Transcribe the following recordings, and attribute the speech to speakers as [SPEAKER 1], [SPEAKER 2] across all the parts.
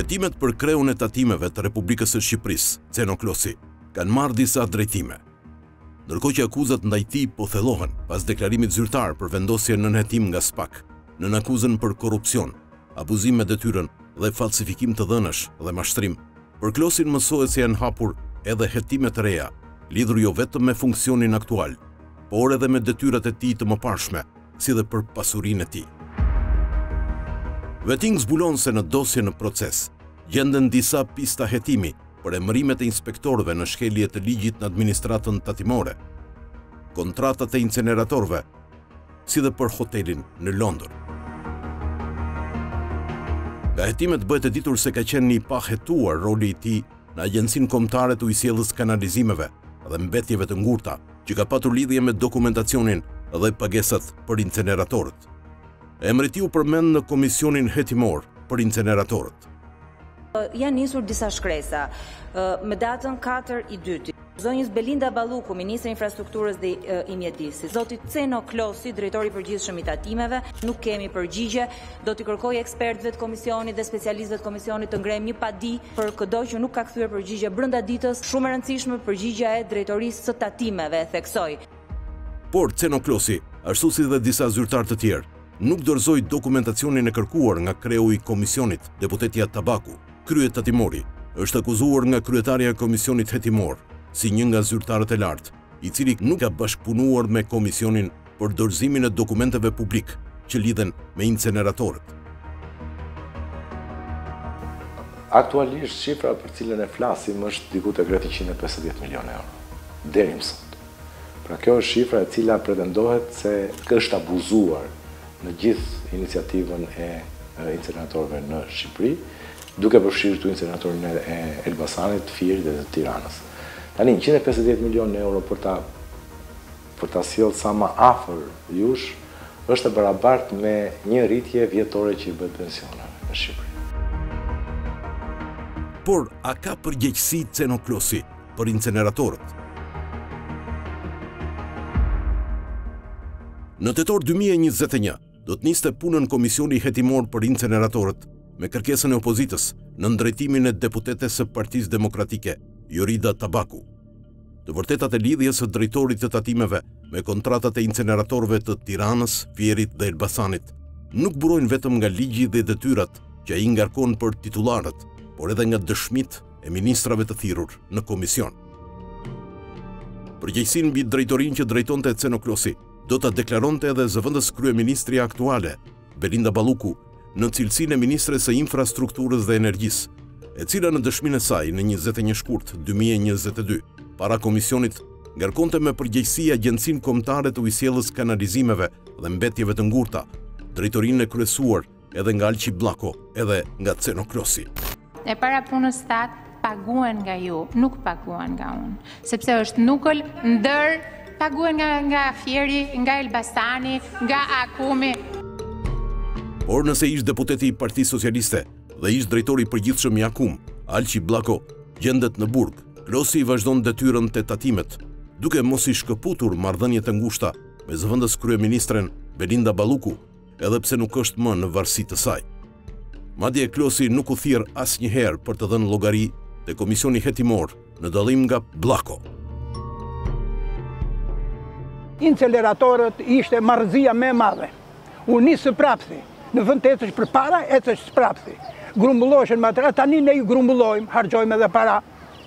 [SPEAKER 1] Hetimet për kreun e tatimeve të Republikës së Shqipërisë, Ceno Klosi, kanë marrë disa drejtime. Ndërkohë që akuzat ndaj tij po thellohen pas deklarimit zyrtar për vendosjen nën hetim nga SPAK, nën akuzën për korrupsion, abuzim me detyrën dhe falsifikim të dhënash dhe mashtrim. Për Klosin mësohet se janë hapur edhe hetime të reja, lidhur jo vetëm me funksionin aktual, por edhe me detyrat e tij të mëparshme, si dhe për pasurinë e tij. Vetting zbulon se në dosjen në proces gjenden disa pista hetimi për emërimet e inspektorëve në shkelje të ligjit në administratën tatimore, kontratat e inceneratorëve, si dhe për hotelin në Londër. Nga hetimet bëhet e ditur se ka qenë i pahetuar roli i tij në Agjencinë Kombëtare të Ujësjellës Kanalizimeve dhe Mbetjeve të Ngurta, që ka patur lidhje me dokumentacionin dhe pagesat për inceneratorët. Emri i tij u përmend në komisionin hetimor për inceneratorët.
[SPEAKER 2] Janë nisur disa shkresa. Me datën 4 i dyti. Zonjës Belinda Balluku, Ministri i Infrastrukturës dhe i Mjedisit, Zotit Ceno Klosi, Drejtori i Përgjithshëm i Tatimeve, nuk kemi përgjigje, do t'i kërkoj ekspertëve të komisionit dhe specialistëve të komisionit të ngrejmë një padi për këdo që nuk ka kthyer përgjigje brenda ditës, shumë e rëndësishme përgjigja e Drejtorisë së Tatimeve, e theksoj.
[SPEAKER 1] Por, Ceno Klosi, ashtu si dhe disa zyrtarë të tjerë, nuk dorëzoi dokumentacionin e kërkuar nga kreu i komisionit, deputetja Tabaku, kryetatimori është akuzuar nga kryetarja e komisionit hetimor, si një nga zyrtarët e lartë, i cili nuk ka bashkëpunuar me komisionin për dorëzimin e dokumenteve publike që lidhen me inceneratorët.
[SPEAKER 3] Aktualisht shifra për të cilën ne flasim është diku te rreth njëqind e pesëdhjetë milionë euro, deri më sot. Pra kjo është shifra e cila pretendohet se është abuzuar në gjithë iniciativën e inceneratorëve në Shqipëri, duke përfshirë këtu inceneratorin e Elbasanit, Fierit dhe të Tiranës. Tani, njëqind e pesëdhjetë milionë euro për ta për ta sjellë sa më afër jush, është e barabartë me një rritje vjetore që i bëhet pensioneve në Shqipëri.
[SPEAKER 1] Por, a ka përgjegjësi Ceno Klosi? për inceneratorët. Në tetor 2021, do të niste punën Komisioni Hetimor për Inceneratorët, me kërkesën e opozitës, nën drejtimin e deputetes së Partisë Demokratike, Jorida Tabaku. Të vërtetat e lidhjes së drejtorit të tatimeve me kontratat e inceneratorëve të Tiranës, Fierit dhe Elbasanit, nuk burojnë vetëm nga ligji dhe detyrat që ai ngarkon për titullarët, por edhe nga dëshmitë e ministrave të thirrur në komision. Përgjegjësinë mbi drejtorinë që drejtonte Ceno Klosi do ta deklaronte edhe zëvendëskryeministrja aktuale, Belinda Balluku, në cilësinë e ministres së Infrastrukturës dhe Energjisë, e cila në dëshminë e saj në 21 shkurt 2022 para komisionit ngarkonte me përgjegjësi Agjencinë Kombëtare të Ujësjellës Kanalizimeve dhe Mbetjeve të Ngurta, drejtorinë e kryesuar Edhe nga Alqi Bllako, edhe nga Ceno Klosi.
[SPEAKER 4] E para punës siç thatë, paguen nga ju, nuk paguen nga unë. Sepse është nukël ndër paguen nga, nga Fieri, nga Elbasani, nga Akumi.
[SPEAKER 1] Por nëse ish-deputeti i Partisë Socialiste dhe ish-drejtori i përgjithshëm i Akum, Alqi Bllako, gjendet në burg, Klosi vazhdon detyrën te Tatimet, duke mos i shkëputur marrëdhëniet e ngushta me zëvendëskryeministren Belinda Balluku, edhe pse nuk është më në varësi të saj. Madje Klosi nuk u thirr asnjëherë për të dhënë llogari te Komisioni Hetimor në dallim nga Bllako.
[SPEAKER 5] Inceleratorët ishte marrëzia më e madhe. U nis së prapthi, në vend të ecësh përpara, ecësh së prapthi. Grumbulloshen mbetjet, tani ne i grumbullojmë, harxhojmë edhe para,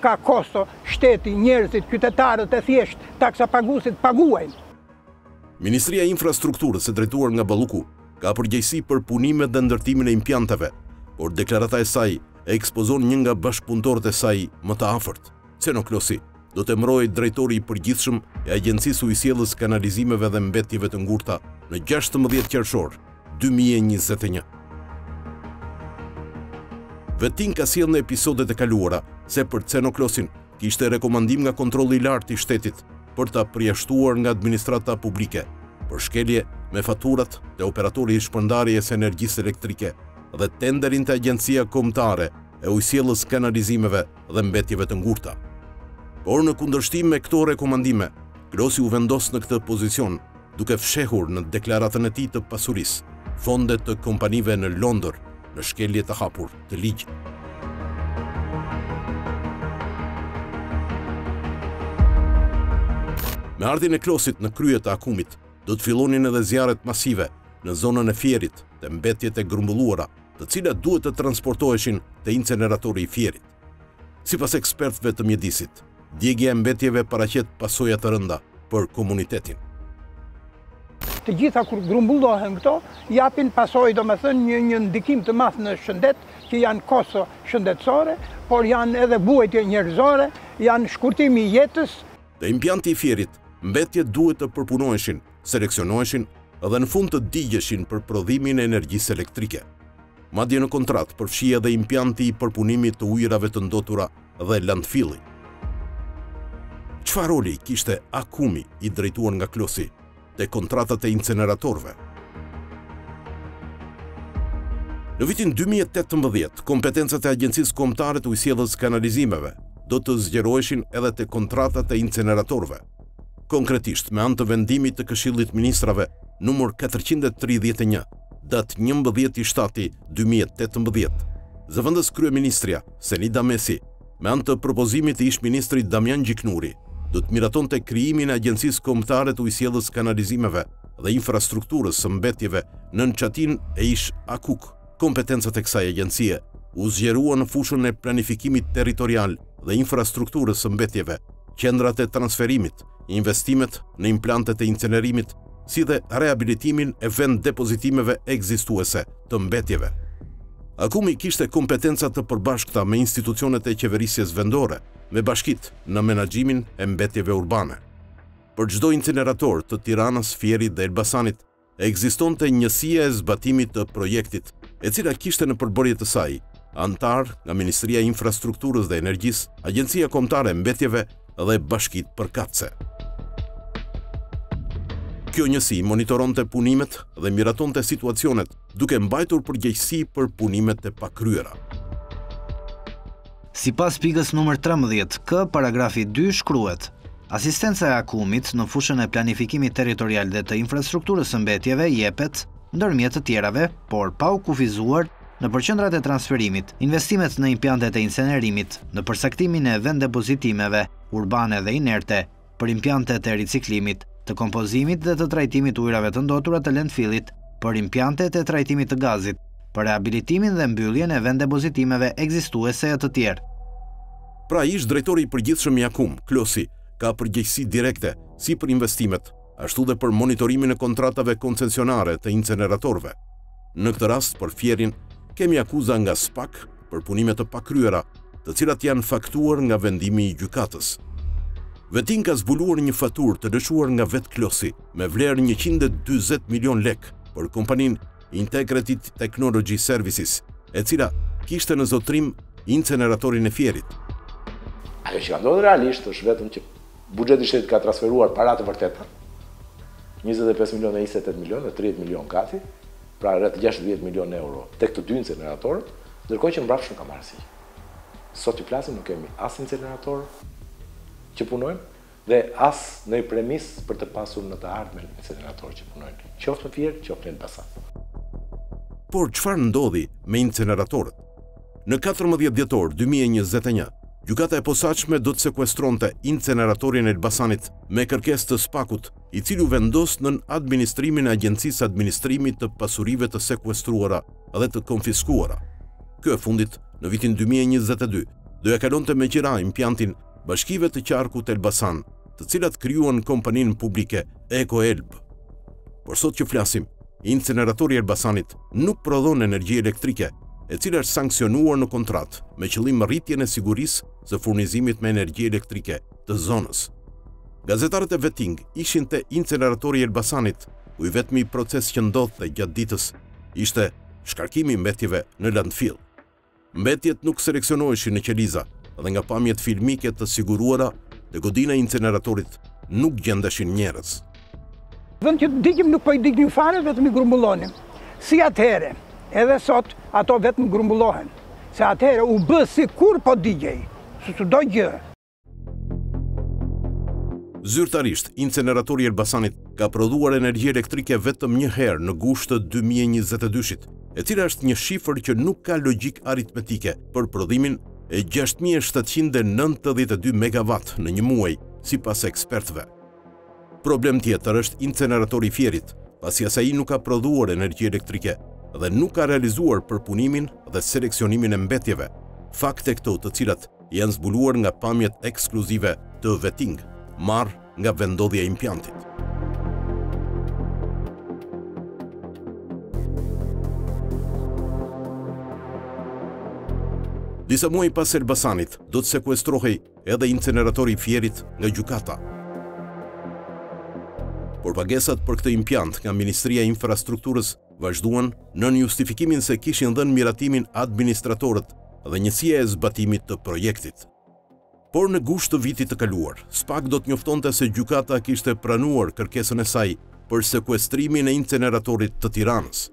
[SPEAKER 5] ka kosto, shteti, njerëzit, qytetarët e thjeshtë, taksapaguesit, paguajnë.
[SPEAKER 1] Ministria e Infrastrukturës e drejtuar nga Balluku ka përgjegjësi për punimet dhe ndërtimin e impianteve, por deklarata e saj e ekspozon një nga bashkëpunëtorët e saj më të afërt. Ceno Klosi do të emërohej drejtor i përgjithshëm i Agjencisë Ujësjellës, Kanalizimeve dhe Mbetjeve të Ngurta në gjashtëmbëdhjetë qershor dy mijë e njëzet e një. Veting ka sjellë në episodet e kaluara se për Ceno Klosin kishte rekomandim nga Kontrolli i Lartë i Shtetit për ta përjashtuar nga administrata publike për shkelje me faturat te operatori i shpërndarjes së energjisë elektrike dhe tenderin te Agjencia Kombëtare e Ujësjellës Kanalizimeve dhe Mbetjeve të Ngurta. Por në kundërshtim me këto rekomandime, Klosi u vendos në këtë pozicion duke fshehur në deklaratën e tij të pasurisë fonde të kompanive në Londër në shkelje të hapur të ligjit. Me ardhjen e Klosit në krye të Akumit, do të fillonin edhe zjarret masive në zonën e Fierit te mbetjet e grumbulluara, të cilat duhet të transportoheshin te inceneratori i Fierit. Sipas ekspertëve të mjedisit, djegia e mbetjeve paraqet pasoja të rënda për komunitetin.
[SPEAKER 5] Të gjitha kur grumbullohen këto, japin pasojë domethënë një, një ndikim të madh në shëndet, që janë kosto shëndetësore, por janë edhe vuajtje njerëzore, janë shkurtim i jetës.
[SPEAKER 1] Te impianti i Fierit, mbetjet duhet të përpunoheshin, seleksionoheshin dhe në fund të digjeshin për prodhimin e energjisë elektrike. Madje në kontratë përfshihej edhe impianti i përpunimit të ujërave të ndotura dhe landfilli. Çfarë roli kishte Akumi i drejtuar nga Klosi te kontratat e inceneratorëve? Në vitin 2018, kompetencat e Agjencisë Kombëtare të Ujësjellës Kanalizimeve do të zgjeroheshin edhe te kontratat e inceneratorëve. Konkretisht, me anë të vendimit të Këshillit Ministrave numër katërqind e tridhjetë e një, datë njëmbëdhjetë i shtati dy mijë e tetëmbëdhjetë, zëvendës kryeministrja, Senida Mesi, me anë të propozimit të ish-ministrit Damian Gjiknuri, do të miratonte krijimin e Agjencisë Kombëtare të Ujësjellës Kanalizimeve dhe Infrastrukturës së Mbetjeve nën çatinë e ish AKUK. Kompetencat e kësaj agjencie u zgjeruan në fushën e planifikimit territorial dhe infrastrukturës së mbetjeve, qendrat e transferimit, investimet në impiantet e incenerimit, si dhe rehabilitimin e vend-depozitimeve ekzistuese të mbetjeve. Akumi kishte kompetenca të përbashkëta me institucionet e qeverisjes vendore, me bashkitë në menaxhimin e mbetjeve urbane. Për çdo incenerator të Tiranës, Fierit dhe Elbasanit, ekzistonte njësia e zbatimit të projektit, e cila kishte në përbërje të saj anëtarë nga Ministria e Infrastrukturës dhe Energjisë, Agjencia Kombëtare e Mbetjeve dhe bashkitë përkatëse. Kjo njësi monitoronte punimet dhe miratonte situacionet, duke mbajtur përgjegjësi për punimet e pakryera.
[SPEAKER 6] Sipas pikës numër trembëdhjetë, kë, paragrafi dy, shkruhet, Asistenca e AKUM-it në fushën e planifikimit territorial dhe të infrastrukturës së mbetjeve jepet, ndërmjet të tjerave, por pa u kufizuar, në për qendrat e transferimit, investimet në impiantet e incenerimit, në përcaktimin e venddepozitimeve, urbane dhe inerte, për impiantet e riciklimit, të kompozimit dhe të trajtimit të ujërave të ndotura të lendfillit, për impiantet e trajtimit të gazit, për rehabilitimin dhe mbylljen e venddepozitimeve ekzistuese e të tjerë.
[SPEAKER 1] Pra ish drejtori i përgjithshëm i Akum, Klosi, ka përgjegjësi direkte, si për investimet, ashtu dhe për monitorimin e kontratave koncesionare të inceneratorëve. Në këtë rast për Fierin kemi akuza nga spak, për punime të pakryera, të cilat janë faktuar nga vendimi i gjykatës. Vetting ka zbuluar një faturë të lëshuar nga vetë Klosi me vlerë njëqind e dyzet milion lekë për kompaninë Integrated Technology Services, e cila kishte në zotrim inceneratorin e Fierit.
[SPEAKER 3] Ajo që ka ndodh realisht është vetëm që buxheti i shtetit ka transferuar para të vërteta, njëzet e pesë milionë e njëzet e tetë milionë, tridhjetë milionë gati, pra rreth gjashtëdhjetë milionë euro tek të dy inceneratorët, ndërkohë që mbrapsht nuk ka marrë. Sot që flasim nuk kemi as inceneratorë që punojnë dhe as ndonjë premisë për të pasur në të ardhmen inceneratorë që punojnë, qoftë në Fier, qoftë në Elbasan.
[SPEAKER 1] Por çfarë ndodhi me inceneratorët? Në katërmbëdhjetë dhjetor dy mijë e njëzet e një, Gjykata e Posaçme do të sekuestronte inceneratorin e Elbasanit me kërkesë të SPAK-ut, i cili u vendos nën administrimin e Agjencisë së Administrimit të Pasurive të Sekuestruara dhe të Konfiskuara. Kjo e fundit, në vitin dy mijë e njëzet e dy, do ia kalonte me qira impiantin bashkive të qarkut Elbasan, të cilat krijuan kompaninë publike Eco-Elb. Por sot që flasim, inceneratori i Elbasanit nuk prodhon energji elektrike, e cila është sanksionuar në kontratë me qëllim rritjen e sigurisë së furnizimit me energji elektrike të zonës. Gazetarët e Vetting ishin te inceneratori i Elbasanit, ku i vetmi proces që ndodhte gjatë ditës ishte shkarkimi i mbetjeve në landfill. Mbetjet nuk seleksionoheshin në qeliza dhe nga pamjet filmike të siguruara te godina e inceneratorit nuk gjendeshin njerëz.
[SPEAKER 5] Vend që t'i digjnim nuk po i digjnim fare, vetëm i grumbullonim. Si atëherë, edhe sot ato vetëm grumbullohen, se atëherë u bë sikur po digjej, s'u dogj gjë.
[SPEAKER 1] Zyrtarisht, inceneratori i Elbasanit ka prodhuar energji elektrike vetëm një herë në gusht të 2022-shit, e cila është një shifër që nuk ka logjikë aritmetike për prodhimin e 6792 megawatt në një muaj, sipas ekspertëve. Problem tjetër është inceneratori i Fierit, pasi as ai nuk ka prodhuar energji elektrike dhe nuk ka realizuar përpunimin dhe seleksionimin e mbetjeve, fakte këto të cilat janë zbuluar nga pamjet ekskluzive të Vetting, marrë nga vendndodhja e impiantit. Disa muaj pas Elbasanit, do të sekuestrohej edhe inceneratori i Fierit nga Gjukata. Por pagesat për këtë impiant nga Ministria e Infrastrukturës vazhduan nën justifikimin se kishin dhënë miratimin administratorët dhe njësia e zbatimit të projektit. Por në gusht të vitit të kaluar, SPAK do të njoftonte se gjykata kishte pranuar kërkesën e saj për sekuestrimin e inceneratorit të Tiranës.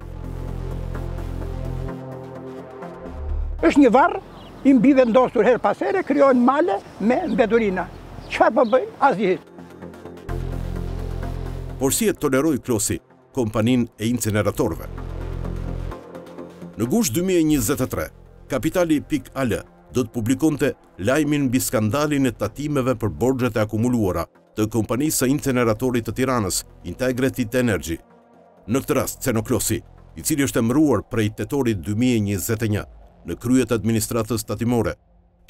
[SPEAKER 5] Është një varr i mbivendosur herë pas here, krijohen male me mbeturina. Çfarë po bëjnë? Asgjë.
[SPEAKER 1] Por si e toleroi Klosi kompaninë e inceneratorëve. Në gusht dy mijë e njëzet e tre, Kapitali pikë al do të publikonte lajmin mbi skandalin e tatimeve për borxhet e akumuluara të kompanisë së inceneratorit të Tiranës, Integrated Energy, në këtë rast Ceno Klosi, i cili është emëruar prej tetorit dy mijë e njëzet e një në krye të administratës tatimore,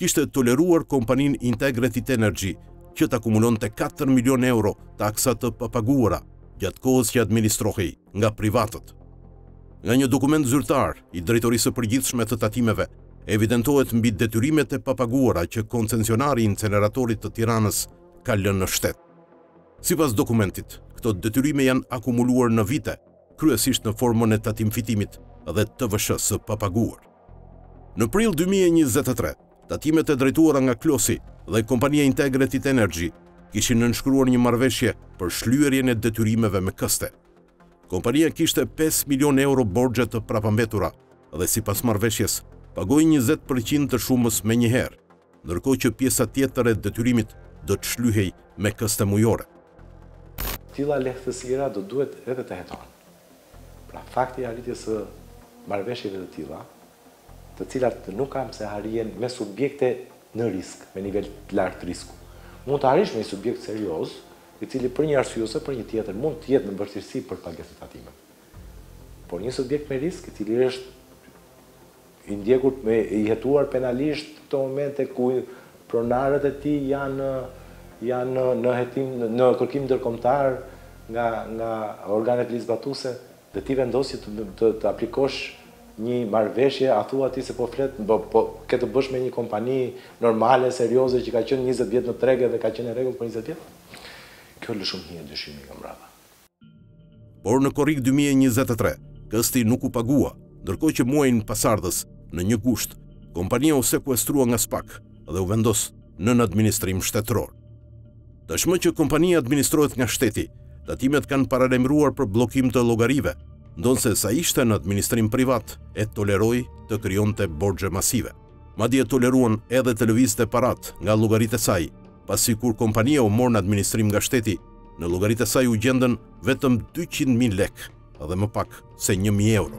[SPEAKER 1] kishte toleruar kompaninë Integrated Energy që të akumulonte katër milion euro taksa të papaguara gjatë kohës që administrohej nga privatët. Nga një dokument zyrtar i Drejtorisë së Përgjithshme të Tatimeve, evidentohet mbi detyrimet e papaguara që koncesionari i inceneratorit të Tiranës ka lënë në shtet. Sipas dokumentit, këto detyrime janë akumuluar në vite, kryesisht në formën e tatimfitimit dhe TVSH-së së papaguar. Në prill dy mijë e njëzet e tre, tatimet e drejtuara nga Klosi dhe kompania Integrated Energy kishin nënshkruar një marrëveshje për shlyerjen e detyrimeve me këste. Kompania kishte pesë milion euro borxhe të prapambetura dhe sipas marrëveshjes pagoi njëzet për qind të shumës menjëherë, ndërkohë që pjesa tjetër e detyrimit do të shlyhej me këste mujore.
[SPEAKER 3] Tilla lehtësira do duhet edhe të hetohen. Pra fakti i arritjes së marrëveshjeve të tilla, të cilat nuk kanë pse arrihen me subjekte në risk, me nivel të lartë risku. Mund të arrish me një subjekt serioz, i cili për një arsye ose për një tjetër mund të jetë në vështirësi për pagesë të tatimeve. Por një subjekt me risk, i cili është i ndjekur me i hetuar penalisht në këto momente ku pronarët e tij janë janë në hetim në kërkim ndërkombëtar nga nga organet ligjzbatuse dhe ti vendos që të të aplikosh një marrëveshje a thua ti se po flet po ke të bësh me një kompani normale serioze që ka qenë njëzet vjet në treg edhe ka qenë e rregullt për njëzet vjet kjo lë shumë hije dyshimi nga mbrapa.
[SPEAKER 1] Por në korrik dy mijë e njëzet e tre, kësti nuk u pagua, ndërkohë që muajin pasardhës, në një gusht, kompania u sekuestrua nga SPAK dhe u vendos nën administrim shtetëror. Tashmë që kompania administrohet nga shteti, tatimet kanë paralajmëruar për bllokim të llogarive, ndonëse sa ishte në administrim privat e toleroi të krijonte borxhe masive. Madje toleruan edhe të lëvizte paratë nga llogaritë e saj, pasi kur kompania u mor në administrim nga shteti, Në llogaritë e saj u gjendën vetëm dyqind mijë lekë dhe më pak se një mijë euro.